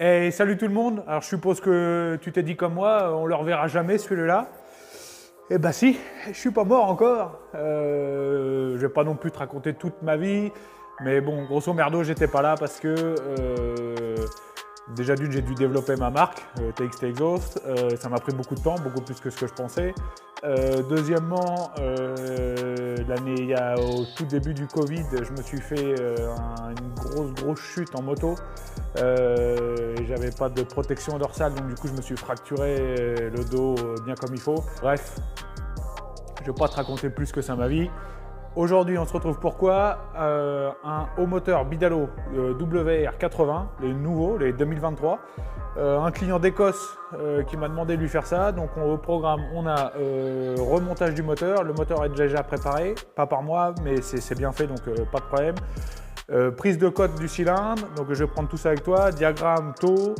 Et salut tout le monde. Alors je suppose que tu t'es dit comme moi, on le reverra jamais celui-là. Eh ben si, je suis pas mort encore. Euh, je vais pas non plus te raconter toute ma vie, mais bon, grosso merdo, j'étais pas là parce que euh, déjà d'une, j'ai dû développer ma marque, euh, TXT Exhaust. Euh, ça m'a pris beaucoup de temps, beaucoup plus que ce que je pensais. Euh, deuxièmement, euh, l'année, au tout début du Covid, je me suis fait un- une grosse grosse chute en moto. J'avais pas de protection dorsale, donc du coup je me suis fracturé le dos bien comme il faut. Bref, je vais pas te raconter plus que ça ma vie. Aujourd'hui, on se retrouve pourquoi Euh, Un haut moteur Bidalo euh, WR80, les nouveaux, les 2023. Euh, un client d'Écosse qui m'a demandé de lui faire ça. Donc on, au programme, on a remontage du moteur. Le moteur est déjà préparé, pas par moi, mais c'est bien fait, donc pas de problème. Prise de cote du cylindre, donc je vais prendre tout ça avec toi, diagramme, taux,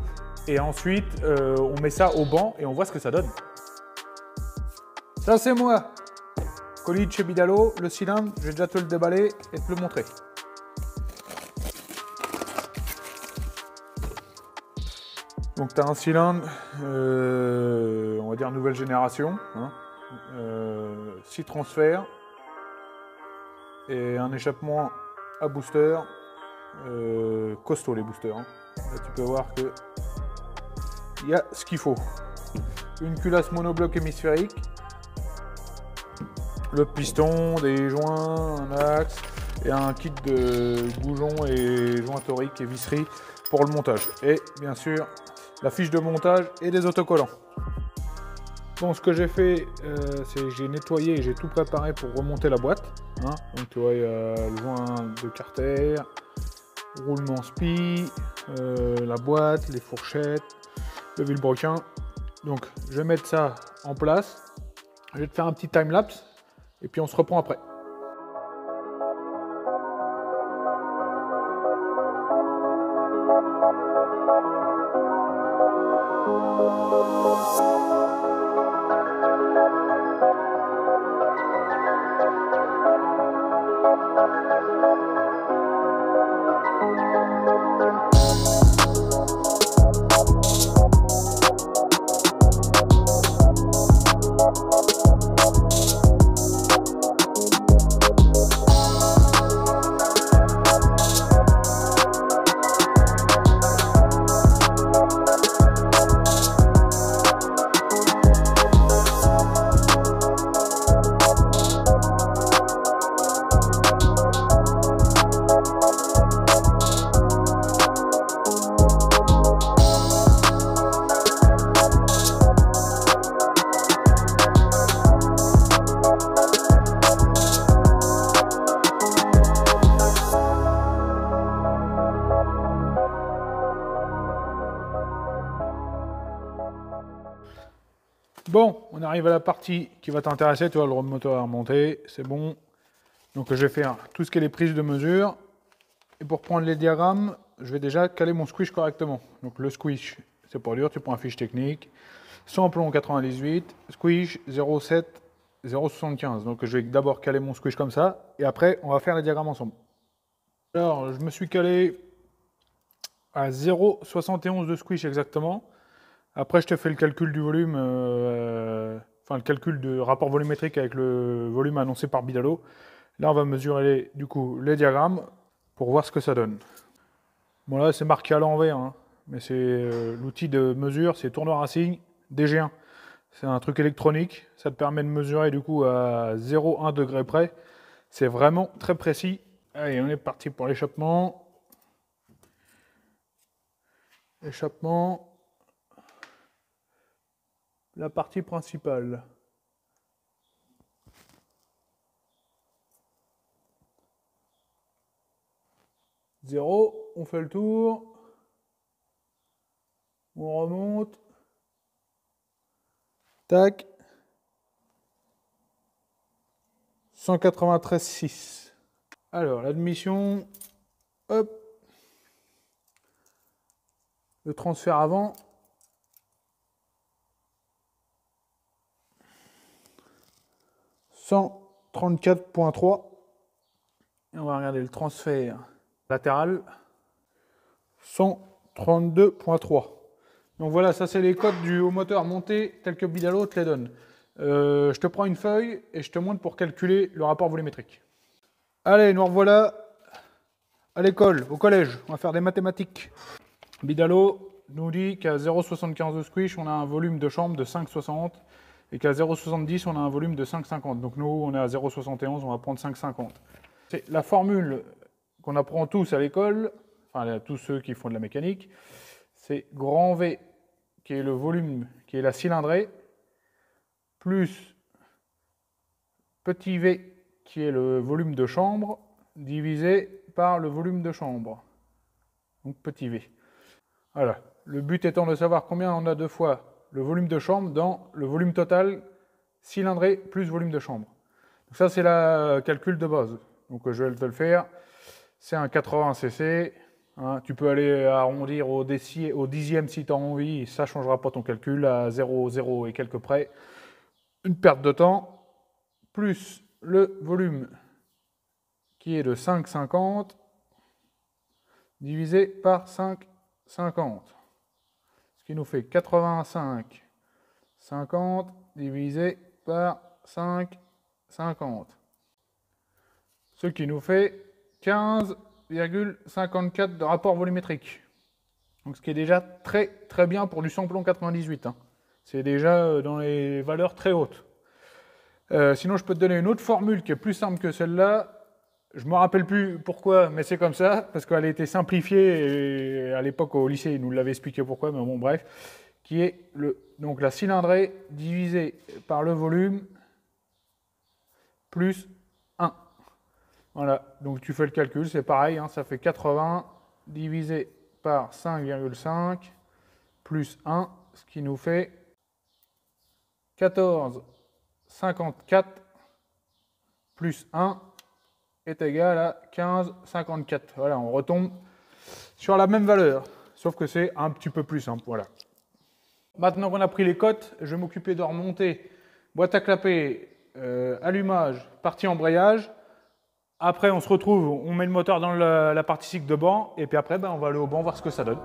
et ensuite on met ça au banc et on voit ce que ça donne. Ça c'est moi Colis de chez Bidalo, le cylindre, je vais déjà te le déballer et te le montrer. Donc tu as un cylindre, euh, on va dire nouvelle génération, 6 transferts et un échappement à booster, euh, costaud les boosters. hein. Là, tu peux voir que il y a ce qu'il faut. Une culasse monobloc hémisphérique, le piston, des joints, un axe et un kit de bougons et joints toriques et visseries pour le montage. Et bien sûr, la fiche de montage et des autocollants. Bon, ce que j'ai fait, euh, c'est j'ai nettoyé et j'ai tout préparé pour remonter la boîte. Donc tu vois, il y a le joint de carter, roulement spi, euh, la boîte, les fourchettes, le vilebrequin. Donc je vais mettre ça en place. Je vais te faire un petit time-lapse et puis on se reprend après. Bon, on arrive à la partie qui va t'intéresser. Tu vois, le moteur est remonté, c'est bon. Donc je vais faire tout ce qui est les prises de mesure. Et pour prendre les diagrammes, je vais déjà caler mon squish correctement. Donc le squish, c'est pas dur, tu prends un fiche technique. Samplon 98, squish 0,7, 0,75. Donc je vais d'abord caler mon squish comme ça. Et après, on va faire les diagrammes ensemble. Alors, je me suis calé à 0,71 de squish exactement. Après, je te fais le calcul du volume, euh, enfin le calcul de rapport volumétrique avec le volume annoncé par Bidalo. Là, on va mesurer du coup les diagrammes pour voir ce que ça donne. Bon là, c'est marqué à l'envers, hein, mais c'est euh, l'outil de mesure, c'est tourneur à signe DG1. C'est un truc électronique, ça te permet de mesurer du coup à 0,1 degré près. C'est vraiment très précis. Allez, on est parti pour l'échappement. Échappement la partie principale. Zéro, on fait le tour. On remonte. Tac. 193,6. Alors, l'admission. Hop. Le transfert avant. « 134.3 et on va regarder le transfert latéral 100 32.3. Donc voilà, ça c'est les codes du haut moteur monté tel que Bidalo te les donne. Euh, je te prends une feuille et je te montre pour calculer le rapport volumétrique. Allez, nous revoilà à l'école, au collège. On va faire des mathématiques. Bidalo nous dit qu'à 0,75 de squish, on a un volume de chambre de 5,60 et qu'à 0,70, on a un volume de 5,50. Donc nous, on est à 0,71, on va prendre 5,50. C'est la formule qu'on apprend tous à l'école, enfin tous ceux qui font de la mécanique, c'est grand V, qui est le volume, qui est la cylindrée, plus petit v, qui est le volume de chambre, divisé par le volume de chambre. Donc petit v. Voilà. Le but étant de savoir combien on a deux fois le volume de chambre dans le volume total cylindré plus volume de chambre. Donc ça, c'est le calcul de base. Donc je vais te le faire. C'est un 80 cc. Hein. tu peux aller arrondir au, au dixième si tu as envie. Ça changera pas ton calcul à 0, 0 et quelques près une perte de temps, plus le volume qui est de 5,50 divisé par 5,50. Ce qui nous fait 85, 50 divisé par 5,50. Ce qui nous fait 15,54 de rapport volumétrique. Donc ce qui est déjà très très bien pour du samplon 98. C'est déjà euh, dans les valeurs très hautes. Euh, sinon, je peux te donner une autre formule qui est plus simple que celle-là. Je ne me rappelle plus pourquoi, mais c'est comme ça, parce qu'elle a été simplifiée, à l'époque au lycée, ils nous l'avaient expliqué pourquoi, mais bon, bref, qui est le, donc la cylindrée divisée par le volume plus 1. Voilà, donc tu fais le calcul, c'est pareil, hein, ça fait 80 divisé par 5,5 plus 1, ce qui nous fait 14, 54 plus 1 est égal à 15, 54. Voilà, on retombe sur la même valeur, sauf que c'est un petit peu plus simple. Voilà. Maintenant qu'on a pris les cotes, je vais m'occuper de remonter boîte à clapper, euh, allumage, partie embrayage. Après, on se retrouve, on met le moteur dans la, partie cycle de banc, et puis après, ben, on va aller au banc voir ce que ça donne.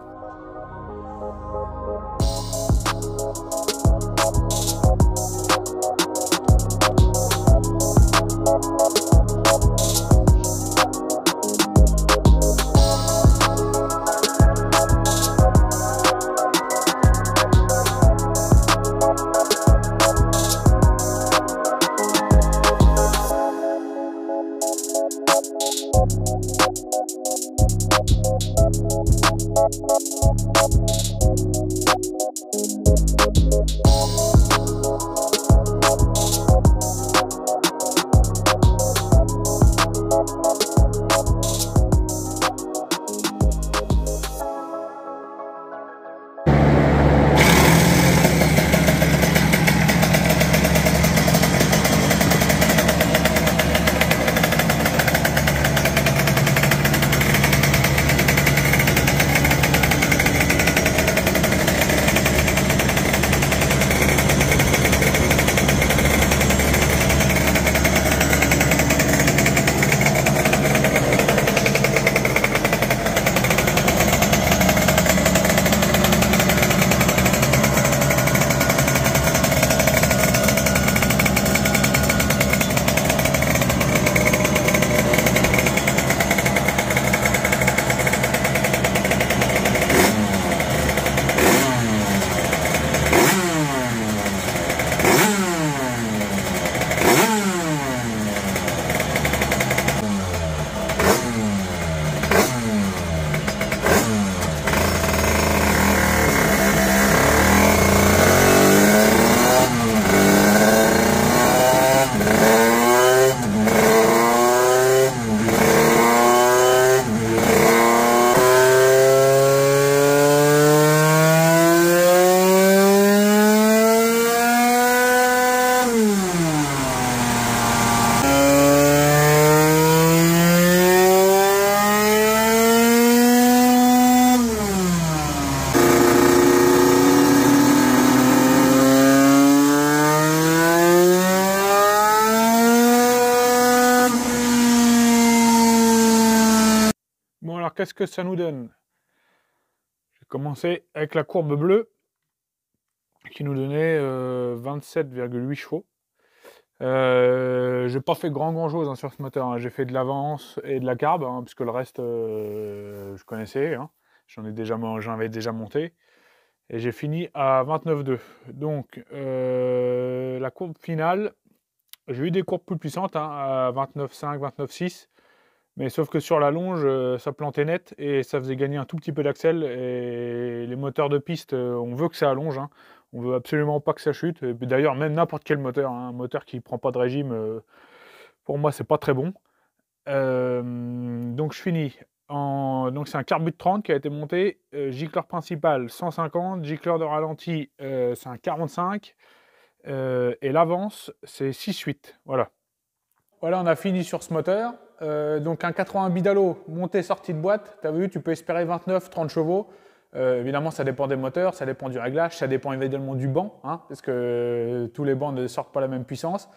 Qu'est-ce que ça nous donne? Commencé avec la courbe bleue qui nous donnait 27,8 chevaux. Euh, j'ai pas fait grand grand chose hein, sur ce moteur. Hein. J'ai fait de l'avance et de la carbe, hein, puisque le reste je connaissais. J'en ai déjà, j'en avais déjà monté. Et j'ai fini à 29,2. Donc la courbe finale, j'ai eu des courbes plus puissantes, à 29,5, 29,6. Mais sauf que sur la longe, ça plantait net et ça faisait gagner un tout petit peu d'axel. Et les moteurs de piste, on veut que ça allonge. On veut absolument pas que ça chute. D'ailleurs, même n'importe quel moteur, hein, un moteur qui prend pas de régime, euh, pour moi, c'est pas très bon. Euh, donc je finis. Donc c'est un carbut 30 qui a été monté. Euh, gicleur principal 150, gicleur de ralenti c'est un 45. et l'avance c'est 6-8. Voilà. Voilà, on a fini sur ce moteur. donc un 80 bidalo monté sorti de boîte. Tu vu, tu peux espérer 29-30 chevaux. Euh, évidemment, ça dépend des moteurs, ça dépend du réglage, ça dépend évidemment du banc, hein, parce que tous les bancs ne sortent pas la même puissance.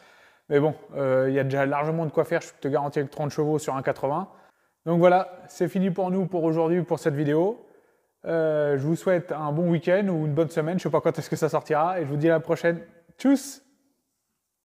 Mais bon, euh, il y a déjà largement de quoi faire, je te garantis avec 30 chevaux sur un 80. Donc voilà, c'est fini pour nous pour aujourd'hui, pour cette vidéo. Euh, je vous souhaite un bon week-end ou une bonne semaine, je ne sais pas quand est-ce que ça sortira, et je vous dis à la prochaine. Tchuss